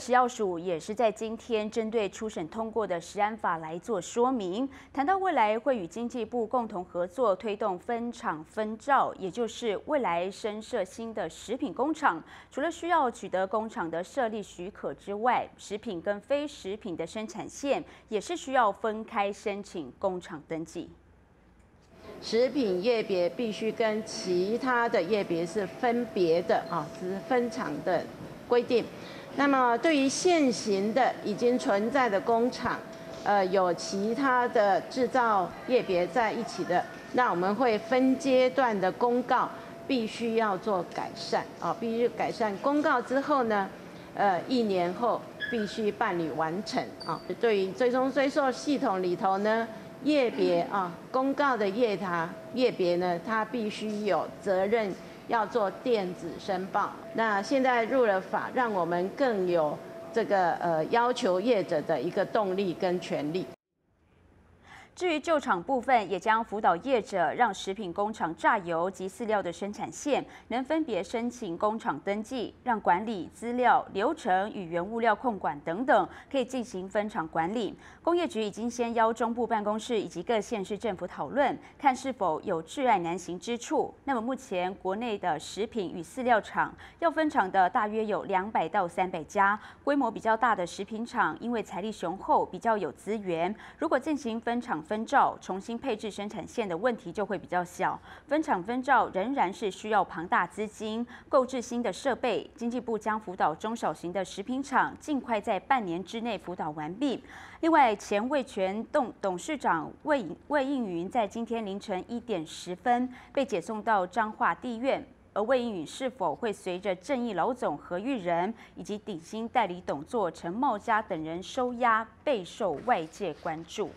食药署也是在今天针对初审通过的食安法来做说明，谈到未来会与经济部共同合作推动分厂分照，也就是未来深设新的食品工厂，除了需要取得工厂的设立许可之外，食品跟非食品的生产线也是需要分开申请工厂登记。食品业别必须跟其他的业别是分别的啊，是分厂的规定。那么，对于现行的已经存在的工厂，呃，有其他的制造业别在一起的，那我们会分阶段的公告，必须要做改善啊，必须改善公告之后呢，呃，一年后必须办理完成啊。对于追踪追溯系统里头呢，业别啊，公告的业它业别呢，它必须有责任。要做电子申报，那现在入了法，让我们更有这个呃要求业者的一个动力跟权利。至于旧厂部分，也将辅导业者，让食品工厂榨油及饲料的生产线能分别申请工厂登记，让管理资料流程与原物料控管等等可以进行分厂管理。工业局已经先邀中部办公室以及各县市政府讨论，看是否有挚爱难行之处。那么目前国内的食品与饲料厂要分厂的大约有两百到三百家，规模比较大的食品厂，因为财力雄厚，比较有资源，如果进行分厂。分照重新配置生产线的问题就会比较小，分厂分照仍然是需要庞大资金购置新的设备。经济部将辅导中小型的食品厂尽快在半年之内辅导完毕。另外，前味全董董事长魏魏应云在今天凌晨一点十分被解送到彰化地院，而魏应云是否会随着正义老总何玉仁以及鼎新代理董座陈茂佳等人收押，备受外界关注。